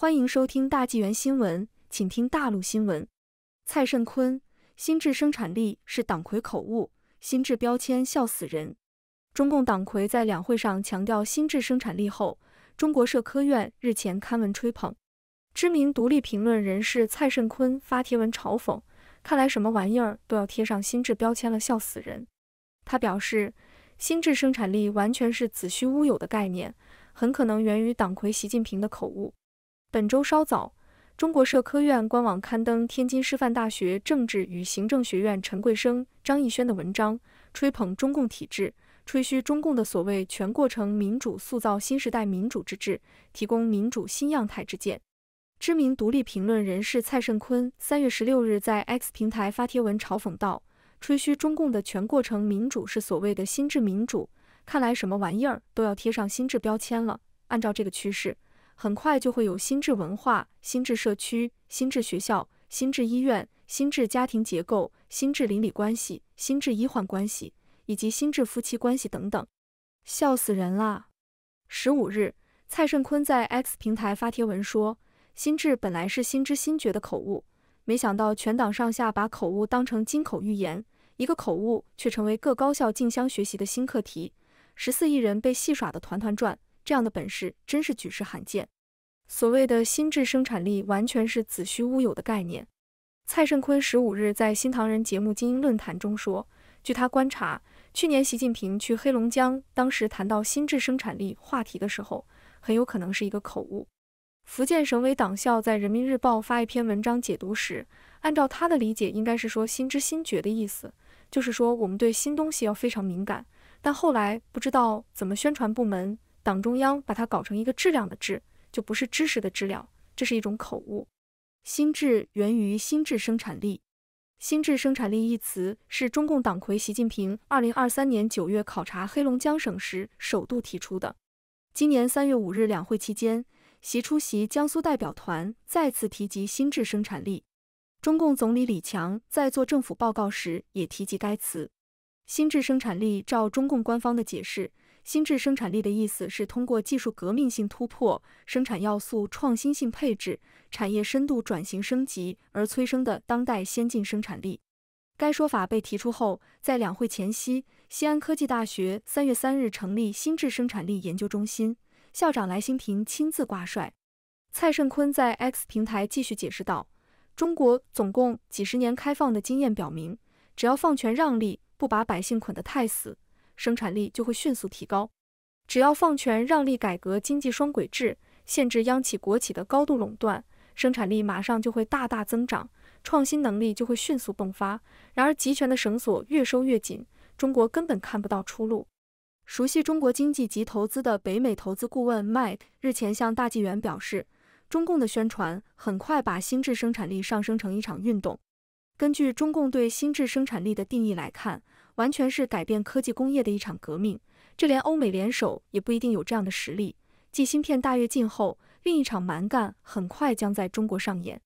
欢迎收听大纪元新闻，请听大陆新闻。蔡胜坤，心智生产力是党魁口误，心智标签笑死人。中共党魁在两会上强调心智生产力后，中国社科院日前刊文吹捧。知名独立评论人士蔡胜坤发帖文嘲讽：“看来什么玩意儿都要贴上心智标签了，笑死人。”他表示，心智生产力完全是子虚乌有的概念，很可能源于党魁习近平的口误。本周稍早，中国社科院官网刊登天津师范大学政治与行政学院陈桂生、张艺轩的文章，吹捧中共体制，吹嘘中共的所谓全过程民主塑造新时代民主之治，提供民主新样态之见。知名独立评论人士蔡胜坤三月十六日在 X 平台发帖文嘲讽道：“吹嘘中共的全过程民主是所谓的新质民主，看来什么玩意儿都要贴上新智标签了。按照这个趋势。”很快就会有心智文化、心智社区、心智学校、心智医院、心智家庭结构、心智邻里关系、心智医患关系以及心智夫妻关系等等，笑死人啦！十五日，蔡胜坤在 X 平台发帖文说：“心智本来是心知心觉的口误，没想到全党上下把口误当成金口玉言，一个口误却成为各高校竞相学习的新课题，十四亿人被戏耍的团团转。”这样的本事真是举世罕见。所谓的心智生产力，完全是子虚乌有的概念。蔡胜坤十五日在新唐人节目精英论坛中说，据他观察，去年习近平去黑龙江，当时谈到心智生产力话题的时候，很有可能是一个口误。福建省委党校在人民日报发一篇文章解读时，按照他的理解，应该是说心知心觉的意思，就是说我们对新东西要非常敏感。但后来不知道怎么宣传部门。党中央把它搞成一个质量的质，就不是知识的质量，这是一种口误。心智源于心智生产力，心智生产力一词是中共党魁习近平二零二三年九月考察黑龙江省时首度提出的。今年三月五日两会期间，习出席江苏代表团再次提及心智生产力。中共总理李强在做政府报告时也提及该词。心智生产力，照中共官方的解释。心智生产力的意思是通过技术革命性突破、生产要素创新性配置、产业深度转型升级而催生的当代先进生产力。该说法被提出后，在两会前夕，西安科技大学三月三日成立心智生产力研究中心，校长来新平亲自挂帅。蔡胜坤在 X 平台继续解释道：“中国总共几十年开放的经验表明，只要放权让利，不把百姓捆得太死。”生产力就会迅速提高。只要放权让利，改革经济双轨制，限制央企国企的高度垄断，生产力马上就会大大增长，创新能力就会迅速迸发。然而，集权的绳索越收越紧，中国根本看不到出路。熟悉中国经济及投资的北美投资顾问 Mike 日前向大纪元表示，中共的宣传很快把心智生产力上升成一场运动。根据中共对心智生产力的定义来看，完全是改变科技工业的一场革命，这连欧美联手也不一定有这样的实力。继芯片大跃进后，另一场蛮干很快将在中国上演。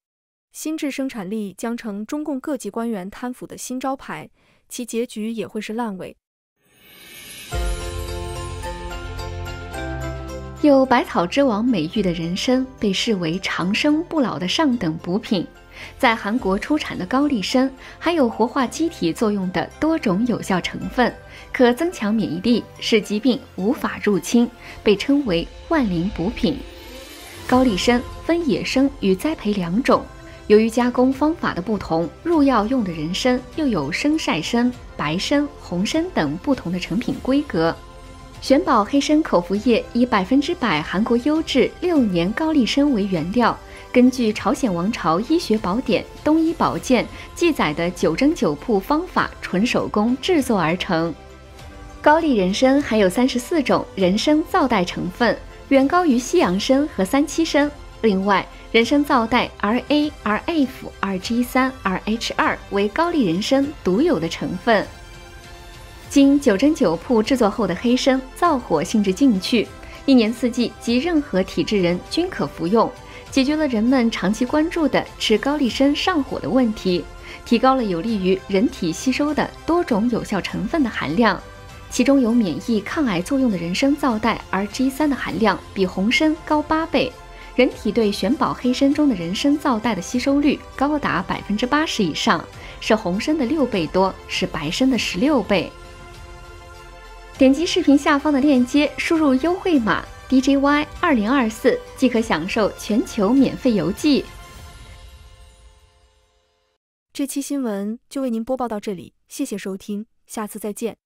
心智生产力将成中共各级官员贪腐的新招牌，其结局也会是烂尾。有“百草之王”美誉的人参，被视为长生不老的上等补品。在韩国出产的高丽参含有活化机体作用的多种有效成分，可增强免疫力，使疾病无法入侵，被称为万灵补品。高丽参分野生与栽培两种，由于加工方法的不同，入药用的人参又有生晒参、白参、红参等不同的成品规格。玄宝黑参口服液以百分之百韩国优质六年高丽参为原料。根据朝鲜王朝医学宝典《东医宝鉴》记载的九蒸九铺方法，纯手工制作而成。高丽人参含有三十四种人参皂苷成分，远高于西洋参和三七参。另外，人参皂苷 RA、RF、Rg 三、RH 二为高丽人参独有的成分。经九蒸九铺制作后的黑参，燥火性质进去，一年四季及任何体质人均可服用。解决了人们长期关注的吃高丽参上火的问题，提高了有利于人体吸收的多种有效成分的含量，其中有免疫抗癌作用的人参皂苷 RG 三的含量比红参高八倍，人体对玄宝黑参中的人参皂苷的吸收率高达百分之八十以上，是红参的六倍多，是白参的十六倍。点击视频下方的链接，输入优惠码 DJY 二零二四，即可享受全球免费邮寄。这期新闻就为您播报到这里，谢谢收听，下次再见。